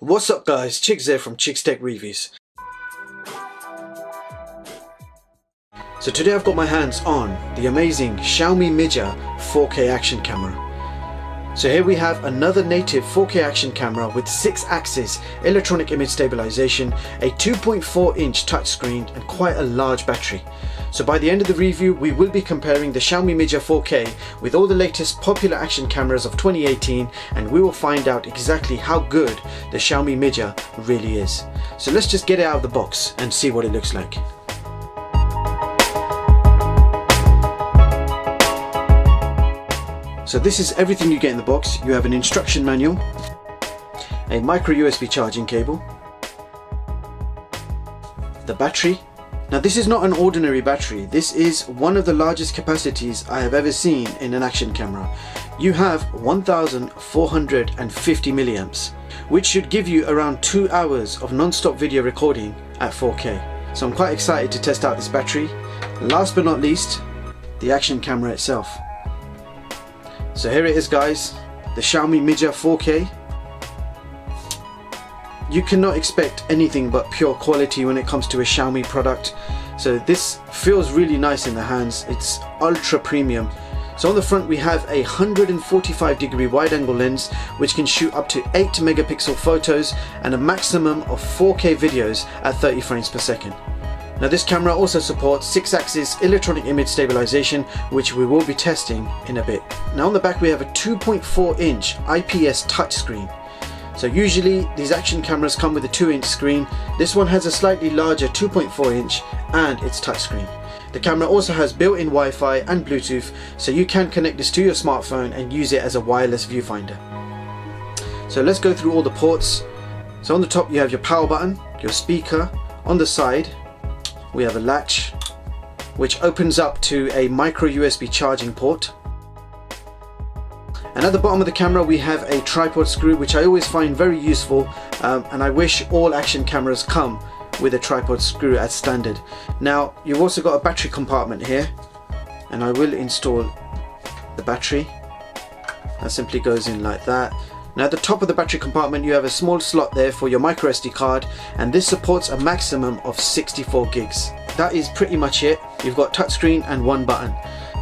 What's up guys, Chigz here from Chigz Tech Reviews. So today I've got my hands on the amazing Xiaomi Mijia 4K action camera. So here we have another native 4K action camera with 6 axis electronic image stabilization, a 2.4 inch touchscreen and quite a large battery. So by the end of the review we will be comparing the Xiaomi Mijia 4K with all the latest popular action cameras of 2018 and we will find out exactly how good the Xiaomi Mijia really is. So let's just get it out of the box and see what it looks like. So this is everything you get in the box. You have an instruction manual, a micro USB charging cable, the battery. Now this is not an ordinary battery. This is one of the largest capacities I have ever seen in an action camera. You have 1450 milliamps, which should give you around two hours of non-stop video recording at 4K. So I'm quite excited to test out this battery. Last but not least, the action camera itself. So here it is guys, the Xiaomi Mijia 4K. You cannot expect anything but pure quality when it comes to a Xiaomi product. So this feels really nice in the hands, it's ultra premium. So on the front we have a 145 degree wide angle lens which can shoot up to 8 megapixel photos and a maximum of 4K videos at 30 frames per second. Now this camera also supports 6-axis electronic image stabilization which we will be testing in a bit. Now on the back we have a 2.4 inch IPS touchscreen. So usually these action cameras come with a 2 inch screen. This one has a slightly larger 2.4 inch and it's touchscreen. The camera also has built-in Wi-Fi and Bluetooth so you can connect this to your smartphone and use it as a wireless viewfinder. So let's go through all the ports. So on the top you have your power button, your speaker, on the side we have a latch which opens up to a micro USB charging port. And at the bottom of the camera we have a tripod screw which I always find very useful um, and I wish all action cameras come with a tripod screw as standard. Now you've also got a battery compartment here and I will install the battery. That simply goes in like that. Now at the top of the battery compartment you have a small slot there for your micro SD card and this supports a maximum of 64 gigs. That is pretty much it. You've got touchscreen and one button.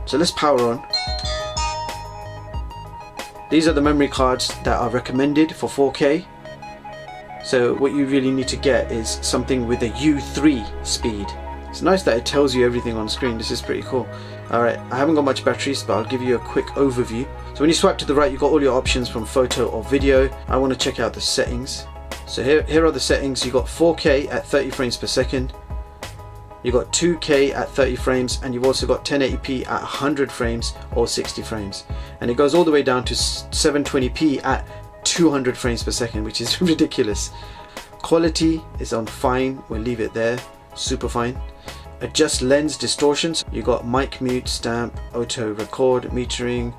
So let's power on. These are the memory cards that are recommended for 4K. So what you really need to get is something with a U3 speed. It's nice that it tells you everything on screen. This is pretty cool. Alright, I haven't got much batteries, but I'll give you a quick overview. So when you swipe to the right, you've got all your options from photo or video. I want to check out the settings. So here, here are the settings. You've got 4K at 30 frames per second. You've got 2K at 30 frames and you've also got 1080p at 100 frames or 60 frames. And it goes all the way down to 720p at 200 frames per second, which is ridiculous. Quality is on fine, we'll leave it there, super fine adjust lens distortions. You got mic mute, stamp, auto record, metering.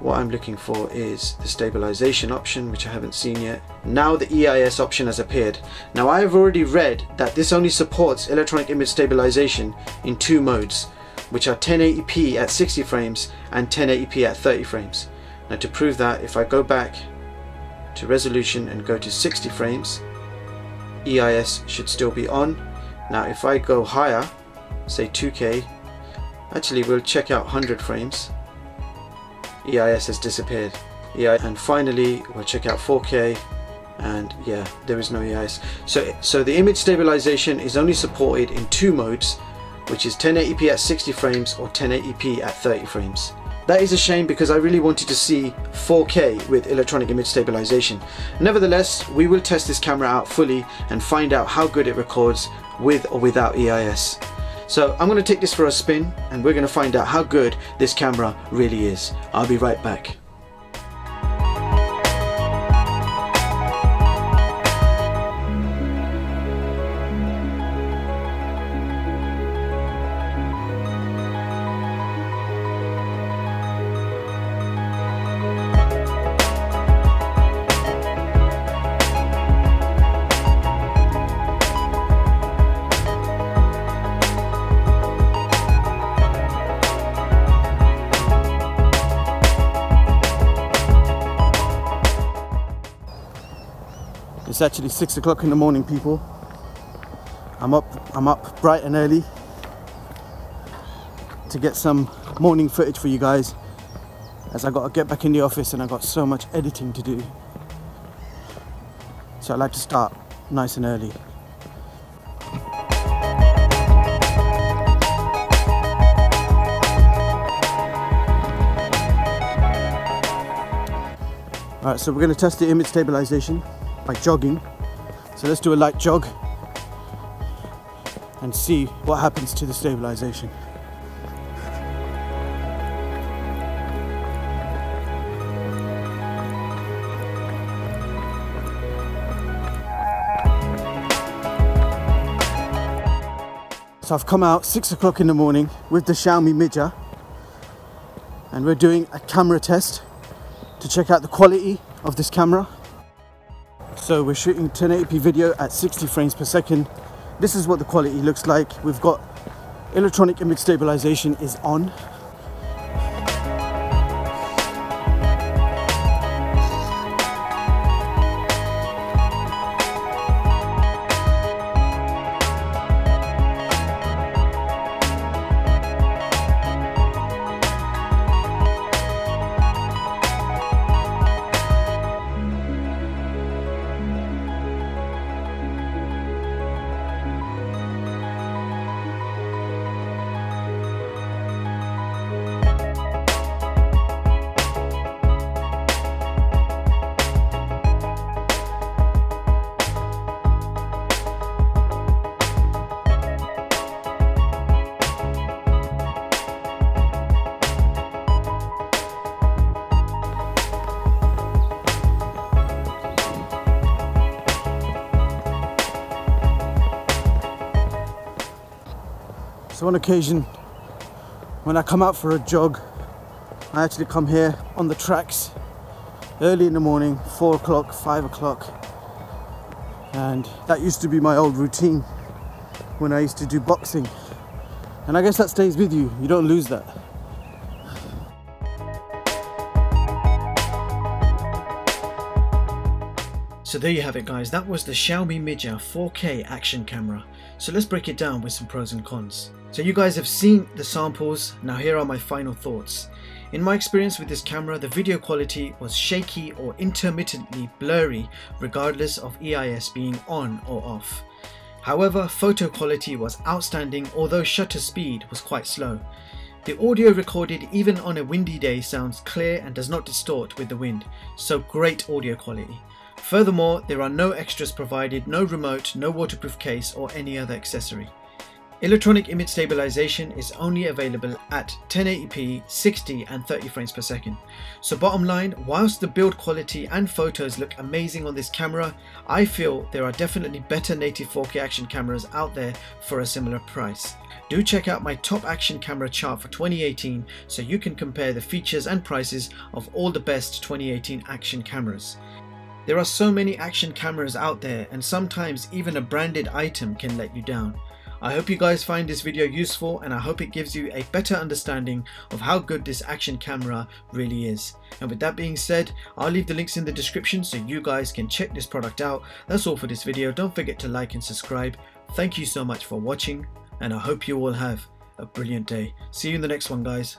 What I'm looking for is the stabilization option, which I haven't seen yet. Now the EIS option has appeared. Now I have already read that this only supports electronic image stabilization in two modes, which are 1080p at 60 frames and 1080p at 30 frames. Now to prove that, if I go back to resolution and go to 60 frames, EIS should still be on. Now if I go higher, say 2K. Actually, we'll check out 100 frames. EIS has disappeared. EIS, and finally, we'll check out 4K and yeah, there is no EIS. So, so the image stabilization is only supported in two modes, which is 1080p at 60 frames or 1080p at 30 frames. That is a shame because I really wanted to see 4K with electronic image stabilization. Nevertheless, we will test this camera out fully and find out how good it records with or without EIS. So I'm going to take this for a spin and we're going to find out how good this camera really is. I'll be right back. It's actually six o'clock in the morning, people. I'm up, I'm up bright and early to get some morning footage for you guys as I got to get back in the office and I got so much editing to do. So I like to start nice and early. Alright, so we're going to test the image stabilization by jogging. So let's do a light jog and see what happens to the stabilization. So I've come out six o'clock in the morning with the Xiaomi Mijia and we're doing a camera test to check out the quality of this camera. So we're shooting 1080p video at 60 frames per second. This is what the quality looks like. We've got electronic image stabilization is on So on occasion, when I come out for a jog, I actually come here on the tracks early in the morning, four o'clock, five o'clock. And that used to be my old routine when I used to do boxing. And I guess that stays with you, you don't lose that. So there you have it guys, that was the Xiaomi Mijia 4K action camera. So let's break it down with some pros and cons. So you guys have seen the samples, now here are my final thoughts. In my experience with this camera, the video quality was shaky or intermittently blurry regardless of EIS being on or off. However, photo quality was outstanding although shutter speed was quite slow. The audio recorded even on a windy day sounds clear and does not distort with the wind, so great audio quality. Furthermore, there are no extras provided, no remote, no waterproof case or any other accessory. Electronic image stabilization is only available at 1080p, 60 and 30 frames per second. So bottom line, whilst the build quality and photos look amazing on this camera, I feel there are definitely better native 4K action cameras out there for a similar price. Do check out my top action camera chart for 2018 so you can compare the features and prices of all the best 2018 action cameras. There are so many action cameras out there and sometimes even a branded item can let you down. I hope you guys find this video useful and I hope it gives you a better understanding of how good this action camera really is. And with that being said, I'll leave the links in the description so you guys can check this product out. That's all for this video. Don't forget to like and subscribe. Thank you so much for watching and I hope you all have a brilliant day. See you in the next one guys.